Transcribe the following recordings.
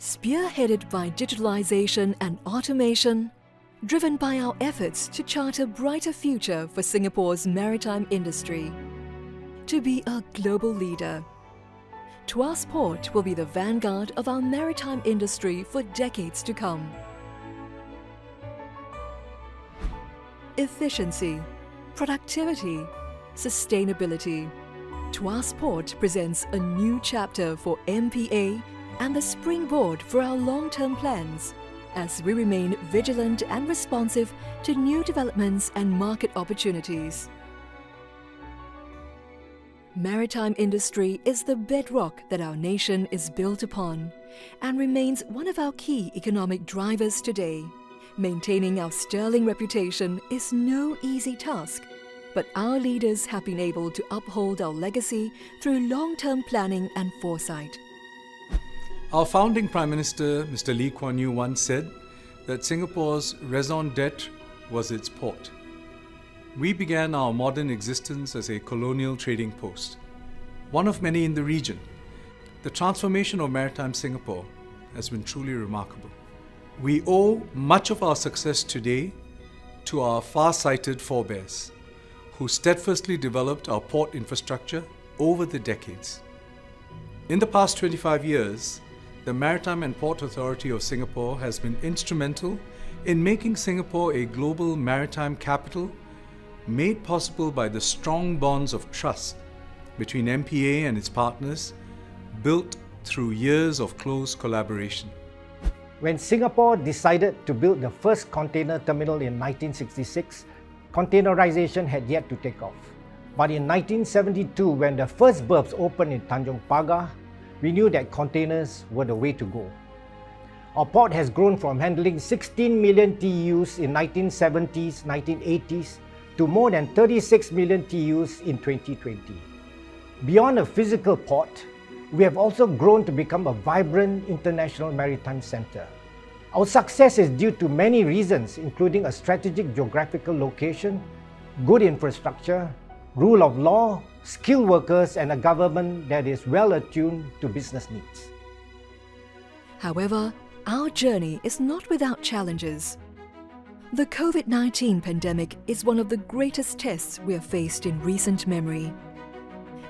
Spearheaded by digitalization and automation, driven by our efforts to chart a brighter future for Singapore's maritime industry, to be a global leader. Tuas Port will be the vanguard of our maritime industry for decades to come. Efficiency, productivity, sustainability. Tuas Port presents a new chapter for MPA and the springboard for our long-term plans as we remain vigilant and responsive to new developments and market opportunities. Maritime industry is the bedrock that our nation is built upon and remains one of our key economic drivers today. Maintaining our sterling reputation is no easy task, but our leaders have been able to uphold our legacy through long-term planning and foresight. Our founding Prime Minister, Mr. Lee Kuan Yew, once said that Singapore's raison d'etre was its port. We began our modern existence as a colonial trading post, one of many in the region. The transformation of maritime Singapore has been truly remarkable. We owe much of our success today to our far-sighted forebears, who steadfastly developed our port infrastructure over the decades. In the past 25 years, the Maritime and Port Authority of Singapore has been instrumental in making Singapore a global maritime capital made possible by the strong bonds of trust between MPA and its partners built through years of close collaboration. When Singapore decided to build the first container terminal in 1966, containerization had yet to take off. But in 1972, when the first berths opened in Tanjong Pagar, we knew that containers were the way to go. Our port has grown from handling 16 million TEUs in 1970s, 1980s to more than 36 million TEUs in 2020. Beyond a physical port, we have also grown to become a vibrant international maritime center. Our success is due to many reasons, including a strategic geographical location, good infrastructure, rule of law, skilled workers, and a government that is well attuned to business needs. However, our journey is not without challenges. The COVID 19 pandemic is one of the greatest tests we have faced in recent memory.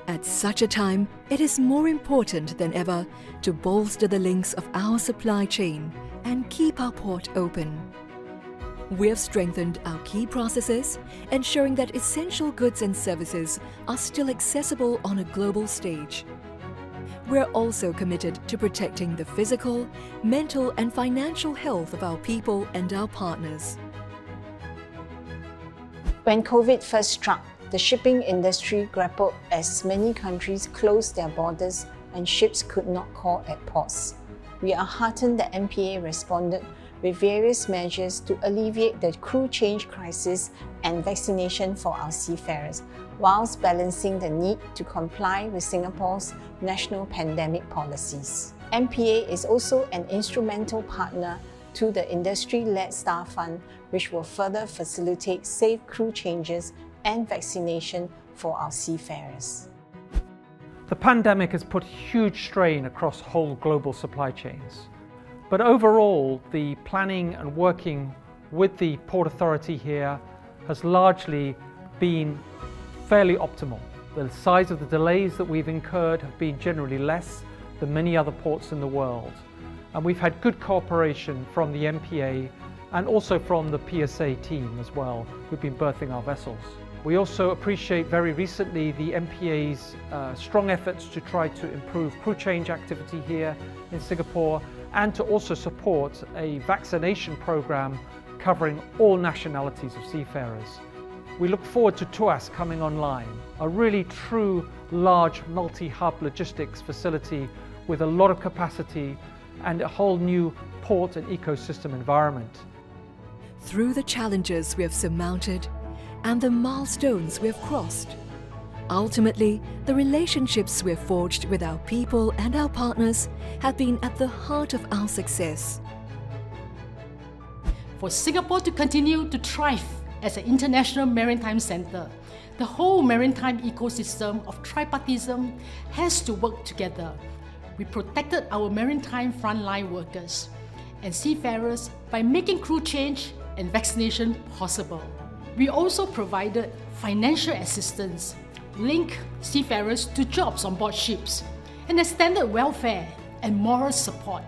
At such a time, it is more important than ever to bolster the links of our supply chain and keep our port open. We have strengthened our key processes, ensuring that essential goods and services are still accessible on a global stage. We're also committed to protecting the physical, mental and financial health of our people and our partners. When COVID first struck, the shipping industry grappled as many countries closed their borders and ships could not call at ports. We are heartened that MPA responded with various measures to alleviate the crew change crisis and vaccination for our seafarers, whilst balancing the need to comply with Singapore's national pandemic policies. MPA is also an instrumental partner to the industry-led Star Fund, which will further facilitate safe crew changes and vaccination for our seafarers. The pandemic has put huge strain across whole global supply chains. But overall, the planning and working with the Port Authority here has largely been fairly optimal. The size of the delays that we've incurred have been generally less than many other ports in the world. And we've had good cooperation from the MPA and also from the PSA team as well, who've been berthing our vessels. We also appreciate very recently the MPA's uh, strong efforts to try to improve crew change activity here in Singapore and to also support a vaccination program covering all nationalities of seafarers. We look forward to TUAS coming online, a really true large multi-hub logistics facility with a lot of capacity and a whole new port and ecosystem environment. Through the challenges we have surmounted and the milestones we have crossed, Ultimately, the relationships we've forged with our people and our partners have been at the heart of our success. For Singapore to continue to thrive as an international maritime centre, the whole maritime ecosystem of tripartism has to work together. we protected our maritime frontline workers and seafarers by making crew change and vaccination possible. We also provided financial assistance, link seafarers to jobs on board ships, and extended welfare and moral support.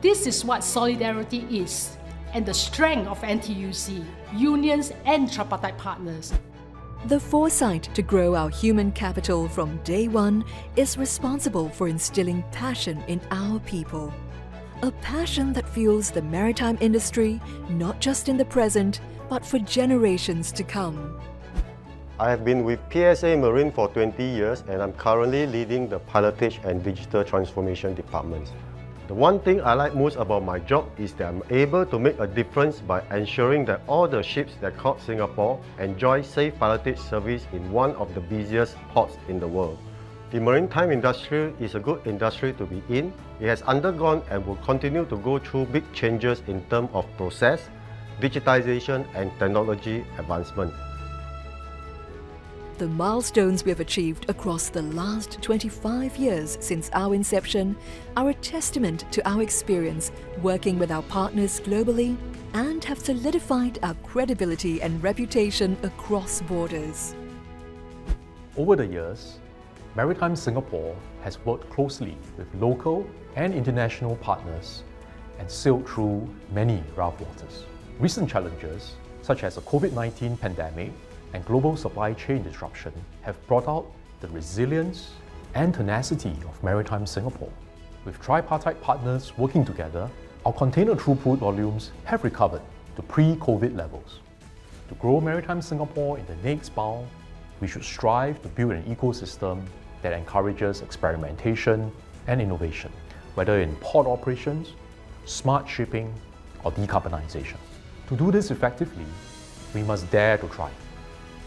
This is what solidarity is and the strength of NTUC, unions and tripartite partners. The foresight to grow our human capital from day one is responsible for instilling passion in our people. A passion that fuels the maritime industry not just in the present, but for generations to come. I have been with PSA Marine for 20 years and I'm currently leading the pilotage and digital transformation departments. The one thing I like most about my job is that I'm able to make a difference by ensuring that all the ships that call Singapore enjoy safe pilotage service in one of the busiest ports in the world. The maritime industry is a good industry to be in. It has undergone and will continue to go through big changes in terms of process, digitization and technology advancement. The milestones we have achieved across the last 25 years since our inception are a testament to our experience working with our partners globally and have solidified our credibility and reputation across borders. Over the years, Maritime Singapore has worked closely with local and international partners and sailed through many rough waters. Recent challenges, such as the COVID-19 pandemic and global supply chain disruption have brought out the resilience and tenacity of Maritime Singapore. With tripartite partners working together, our container throughput volumes have recovered to pre-COVID levels. To grow Maritime Singapore in the next bound, we should strive to build an ecosystem that encourages experimentation and innovation, whether in port operations, smart shipping, or decarbonization. To do this effectively, we must dare to try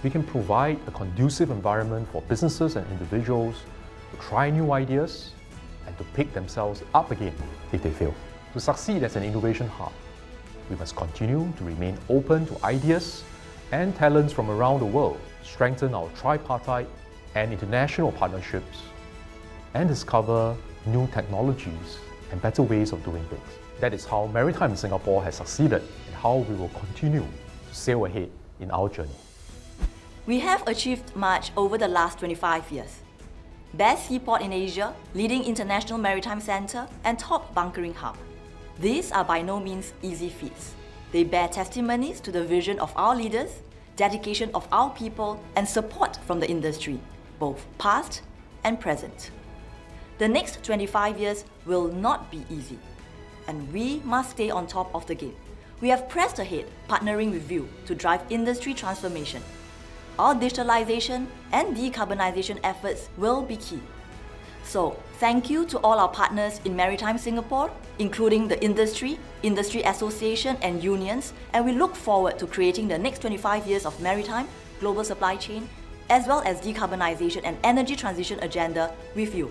we can provide a conducive environment for businesses and individuals to try new ideas and to pick themselves up again if they fail. To succeed as an innovation hub, we must continue to remain open to ideas and talents from around the world, strengthen our tripartite and international partnerships, and discover new technologies and better ways of doing things. That is how Maritime Singapore has succeeded and how we will continue to sail ahead in our journey. We have achieved much over the last 25 years. Best seaport in Asia, leading international maritime center, and top bunkering hub. These are by no means easy feats. They bear testimonies to the vision of our leaders, dedication of our people, and support from the industry, both past and present. The next 25 years will not be easy, and we must stay on top of the game. We have pressed ahead, partnering with you to drive industry transformation our digitalization and decarbonization efforts will be key. So, thank you to all our partners in Maritime Singapore, including the industry, industry association and unions, and we look forward to creating the next 25 years of maritime, global supply chain, as well as decarbonization and energy transition agenda with you.